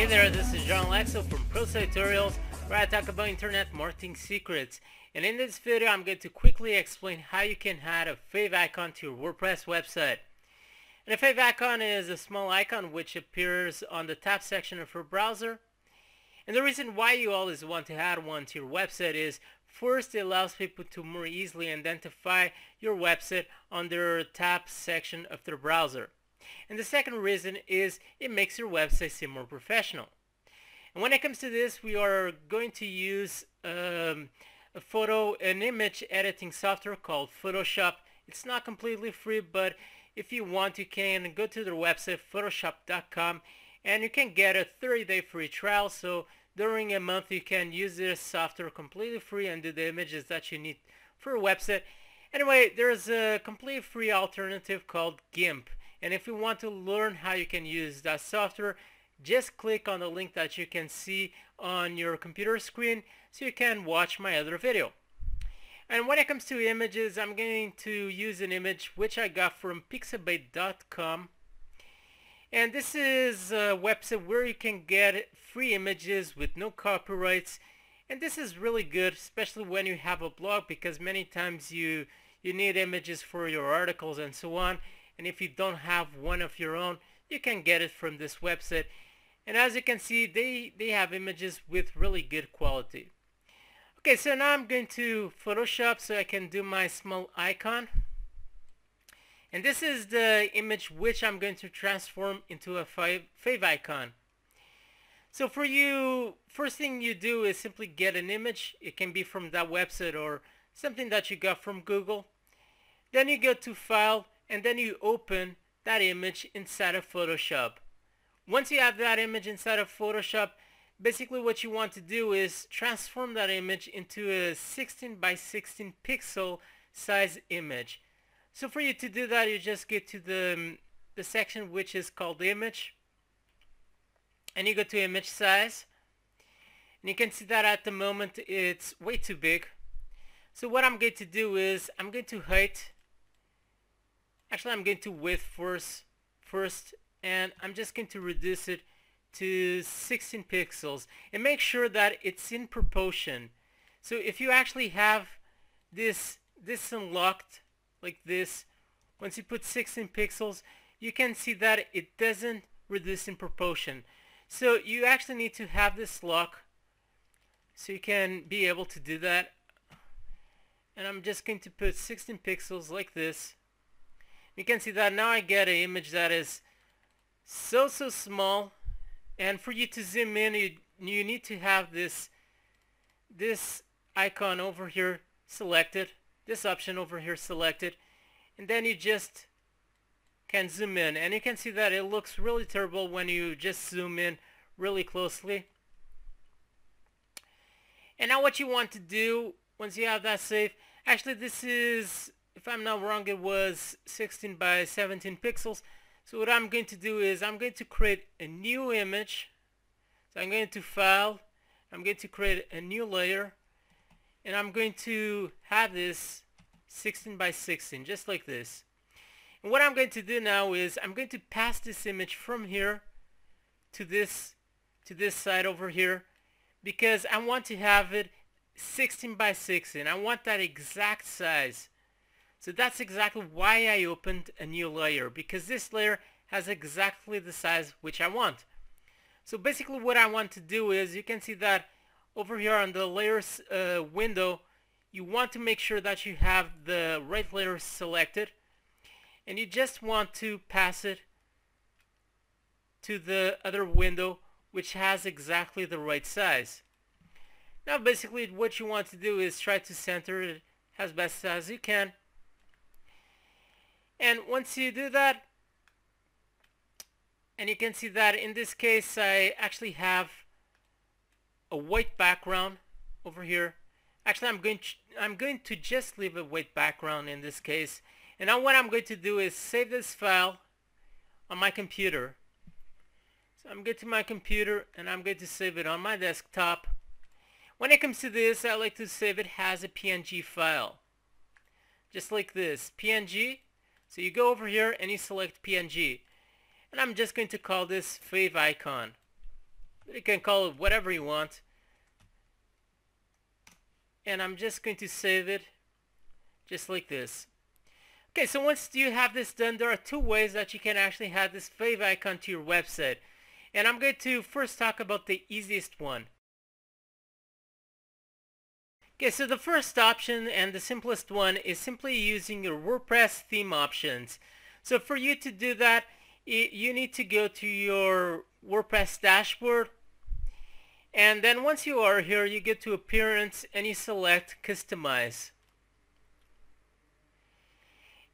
Hey there, this is Jordan Alexo from Pro Tutorials where I talk about internet marketing secrets. And in this video I'm going to quickly explain how you can add a favicon to your WordPress website. And a favicon is a small icon which appears on the top section of your browser. And the reason why you always want to add one to your website is first it allows people to more easily identify your website on their top section of their browser. And the second reason is it makes your website seem more professional. And when it comes to this, we are going to use um, a photo, an image editing software called Photoshop. It's not completely free, but if you want, you can go to their website, photoshop.com, and you can get a 30-day free trial. So during a month, you can use this software completely free and do the images that you need for a website. Anyway, there's a complete free alternative called GIMP. And if you want to learn how you can use that software, just click on the link that you can see on your computer screen so you can watch my other video. And when it comes to images, I'm going to use an image which I got from pixabay.com. And this is a website where you can get free images with no copyrights. And this is really good, especially when you have a blog because many times you, you need images for your articles and so on and if you don't have one of your own you can get it from this website. And as you can see they they have images with really good quality. Okay so now I'm going to Photoshop so I can do my small icon. And this is the image which I'm going to transform into a favicon so for you first thing you do is simply get an image. It can be from that website or something that you got from Google. Then you go to file and then you open that image inside of Photoshop. Once you have that image inside of Photoshop, basically what you want to do is transform that image into a 16 by 16 pixel size image. So for you to do that, you just get to the, um, the section which is called image and you go to image size and you can see that at the moment it's way too big. So what I'm going to do is I'm going to height Actually, I'm going to width first, first, and I'm just going to reduce it to 16 pixels and make sure that it's in proportion. So if you actually have this this unlocked like this, once you put 16 pixels, you can see that it doesn't reduce in proportion. So you actually need to have this lock so you can be able to do that. And I'm just going to put 16 pixels like this you can see that now I get an image that is so so small. And for you to zoom in you, you need to have this this icon over here selected this option over here selected. And then you just can zoom in. And you can see that it looks really terrible when you just zoom in really closely. And now what you want to do once you have that saved actually this is if I'm not wrong it was 16 by 17 pixels. So what I'm going to do is I'm going to create a new image. So I'm going to file I'm going to create a new layer and I'm going to have this 16 by 16 just like this. And what I'm going to do now is I'm going to pass this image from here to this to this side over here because I want to have it 16 by 16 I want that exact size so that's exactly why I opened a new layer because this layer has exactly the size which I want. So basically what I want to do is you can see that over here on the layers uh, window you want to make sure that you have the right layer selected and you just want to pass it to the other window which has exactly the right size. Now basically what you want to do is try to center it as best as you can and once you do that and you can see that in this case I actually have a white background over here. Actually I'm going to, I'm going to just leave a white background in this case. And now what I'm going to do is save this file on my computer. So I'm going to my computer and I'm going to save it on my desktop. When it comes to this I like to save it as a PNG file. Just like this. PNG so you go over here and you select PNG. And I'm just going to call this favicon. You can call it whatever you want. And I'm just going to save it just like this. Okay, so once you have this done, there are two ways that you can actually add this favicon to your website. And I'm going to first talk about the easiest one. Okay, so the first option and the simplest one is simply using your WordPress theme options. So for you to do that, you need to go to your WordPress dashboard. And then once you are here you get to appearance and you select customize.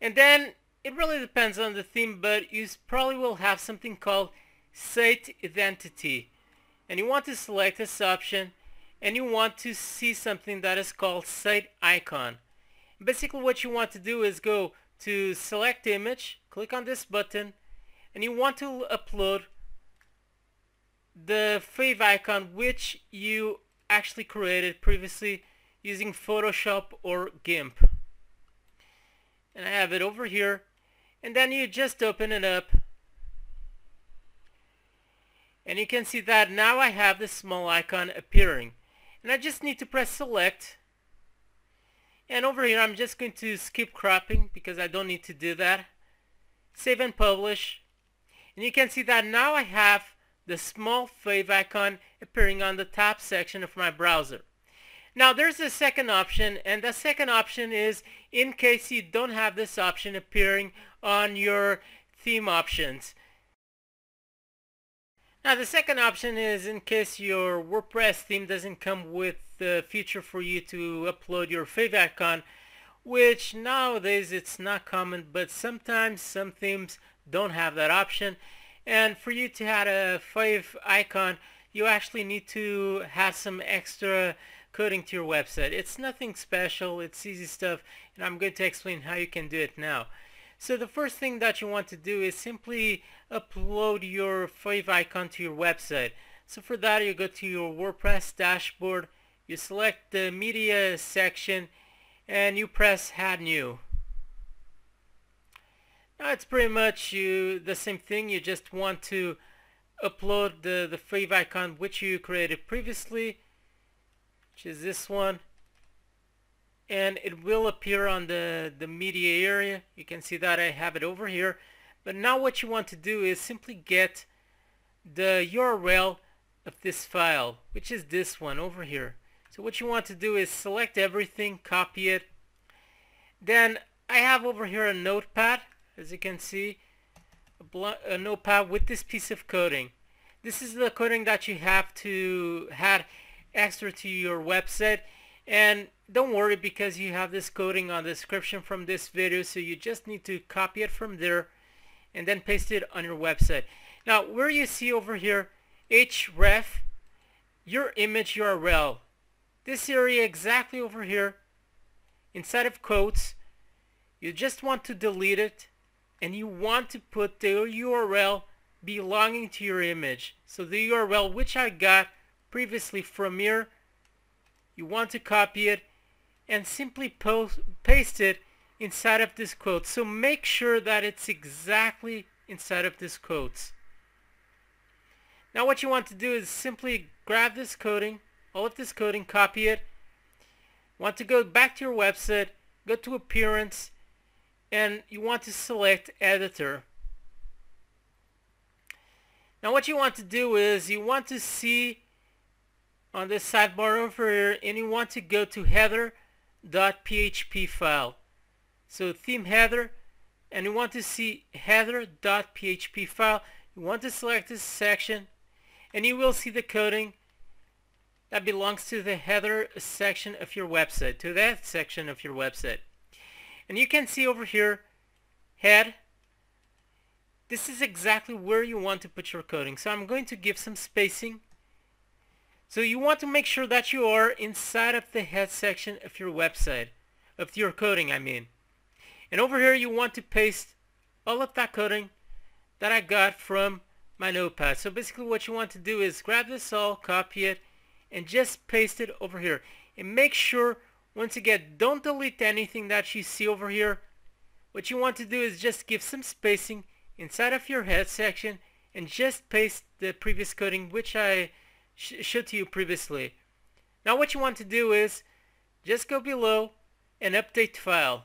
And then it really depends on the theme but you probably will have something called site identity. And you want to select this option and you want to see something that is called site icon. Basically what you want to do is go to select image click on this button and you want to upload the favicon which you actually created previously using Photoshop or GIMP. And I have it over here. And then you just open it up. And you can see that now I have this small icon appearing and I just need to press select. And over here I'm just going to skip cropping because I don't need to do that. Save and publish. And you can see that now I have the small favicon appearing on the top section of my browser. Now there's a second option and the second option is in case you don't have this option appearing on your theme options. Now the second option is in case your WordPress theme doesn't come with the feature for you to upload your favicon which nowadays it's not common but sometimes some themes don't have that option and for you to add a fave icon you actually need to have some extra coding to your website. It's nothing special, it's easy stuff, and I'm going to explain how you can do it now. So the first thing that you want to do is simply upload your favicon to your website. So for that you go to your WordPress dashboard, you select the media section, and you press add new. Now it's pretty much you the same thing, you just want to upload the, the favicon which you created previously which is this one and it will appear on the the media area. You can see that I have it over here. But now what you want to do is simply get the URL of this file which is this one over here. So what you want to do is select everything copy it. Then I have over here a notepad as you can see a, a notepad with this piece of coding. This is the coding that you have to add extra to your website and don't worry because you have this coding on the description from this video so you just need to copy it from there and then paste it on your website now where you see over here href your image URL this area exactly over here inside of quotes you just want to delete it and you want to put the URL belonging to your image so the URL which I got previously from here. You want to copy it and simply post, paste it inside of this quote. So make sure that it's exactly inside of this quotes. Now what you want to do is simply grab this coding, all of this coding, copy it. Want to go back to your website, go to appearance, and you want to select editor. Now what you want to do is you want to see on this sidebar over here and you want to go to header.php file. So theme header and you want to see header.php file. You want to select this section and you will see the coding that belongs to the header section of your website, to that section of your website. And you can see over here, head, this is exactly where you want to put your coding. So I'm going to give some spacing so you want to make sure that you are inside of the head section of your website, of your coding I mean. And over here you want to paste all of that coding that I got from my notepad. So basically what you want to do is grab this all, copy it, and just paste it over here. And make sure, once again, don't delete anything that you see over here. What you want to do is just give some spacing inside of your head section and just paste the previous coding which I sh showed to you previously. Now what you want to do is just go below and update file.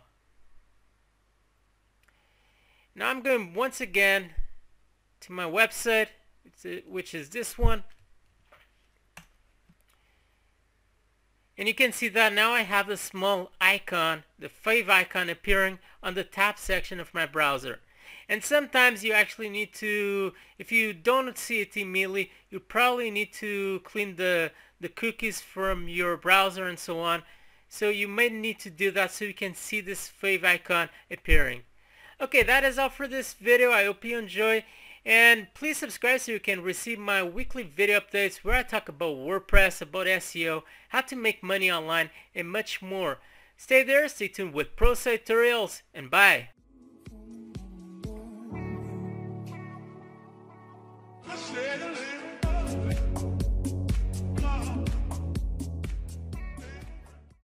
Now I'm going once again to my website uh, which is this one and you can see that now I have the small icon the fave icon appearing on the top section of my browser and sometimes you actually need to if you don't see it immediately you probably need to clean the the cookies from your browser and so on so you may need to do that so you can see this fave icon appearing okay that is all for this video I hope you enjoy and please subscribe so you can receive my weekly video updates where I talk about WordPress, about SEO, how to make money online, and much more. Stay there, stay tuned with Pro Tutorials, and bye!